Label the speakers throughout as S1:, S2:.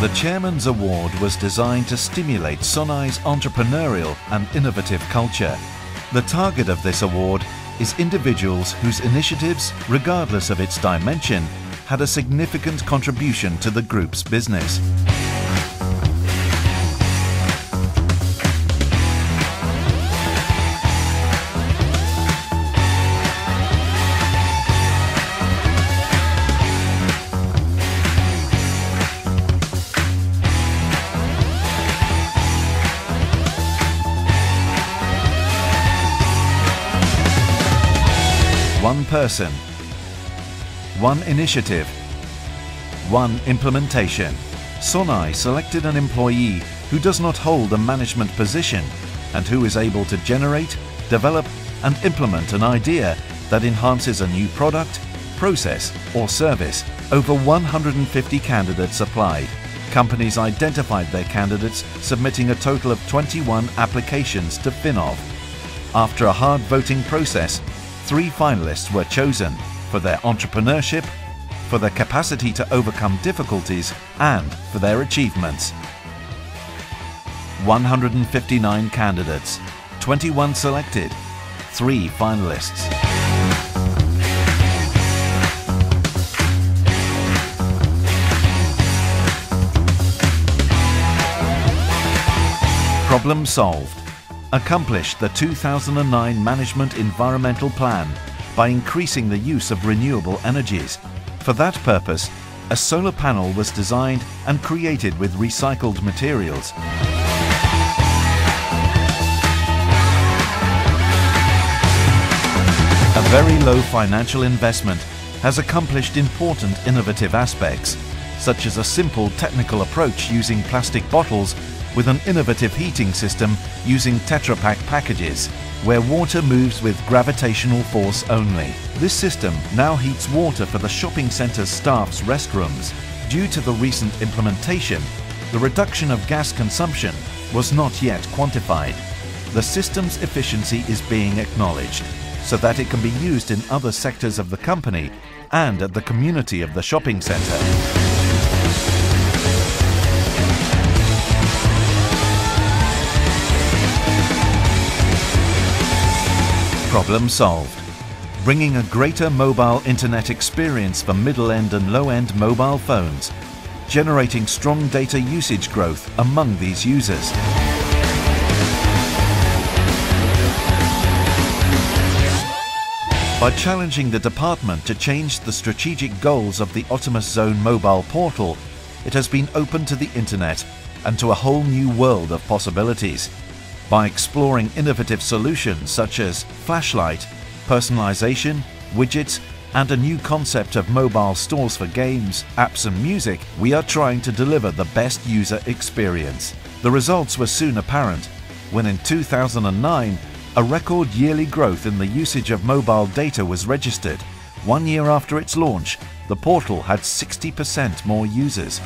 S1: The Chairman's Award was designed to stimulate Sonae's entrepreneurial and innovative culture. The target of this award is individuals whose initiatives, regardless of its dimension, had a significant contribution to the group's business. One person. One initiative. One implementation. Sonae selected an employee who does not hold a management position and who is able to generate, develop and implement an idea that enhances a new product, process or service. Over 150 candidates applied. Companies identified their candidates, submitting a total of 21 applications to FinOv. After a hard voting process, three finalists were chosen for their entrepreneurship, for their capacity to overcome difficulties, and for their achievements. 159 candidates, 21 selected, 3 finalists. Problem solved. Accomplished the 2009 Management Environmental Plan by increasing the use of renewable energies. For that purpose, a solar panel was designed and created with recycled materials. A very low financial investment has accomplished important innovative aspects, such as a simple technical approach using plastic bottles with an innovative heating system using Tetra Pak packages, where water moves with gravitational force only. This system now heats water for the shopping centre's staff's restrooms. Due to the recent implementation, the reduction of gas consumption was not yet quantified. The system's efficiency is being acknowledged so that it can be used in other sectors of the company and at the community of the shopping centre. Problem solved. Bringing a greater mobile internet experience for middle-end and low-end mobile phones, generating strong data usage growth among these users. By challenging the department to change the strategic goals of the Optimus Zone mobile portal, it has been open to the internet and to a whole new world of possibilities by exploring innovative solutions such as Flash Lite, personalization, widgets, and a new concept of mobile stores for games, apps and music, we are trying to deliver the best user experience. The results were soon apparent when in 2009 a record yearly growth in the usage of mobile data was registered. One year after its launch, the portal had 60% more users.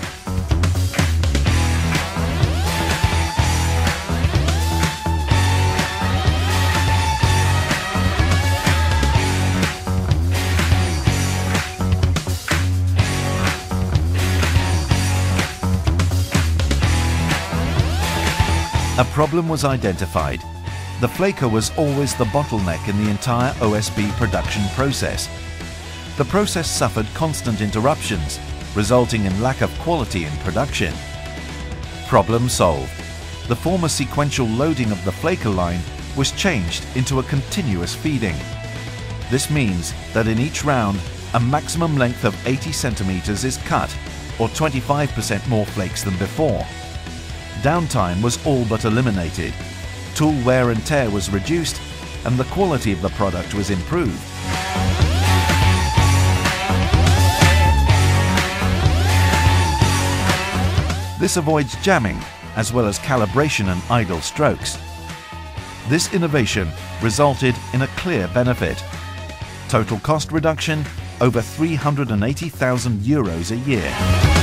S1: A problem was identified. The flaker was always the bottleneck in the entire OSB production process. The process suffered constant interruptions, resulting in lack of quality in production. Problem solved. The former sequential loading of the flaker line was changed into a continuous feeding. This means that in each round, a maximum length of 80 centimeters is cut, or 25% more flakes than before downtime was all but eliminated, tool wear and tear was reduced, and the quality of the product was improved. This avoids jamming as well as calibration and idle strokes. This innovation resulted in a clear benefit. Total cost reduction over 380,000 euros a year.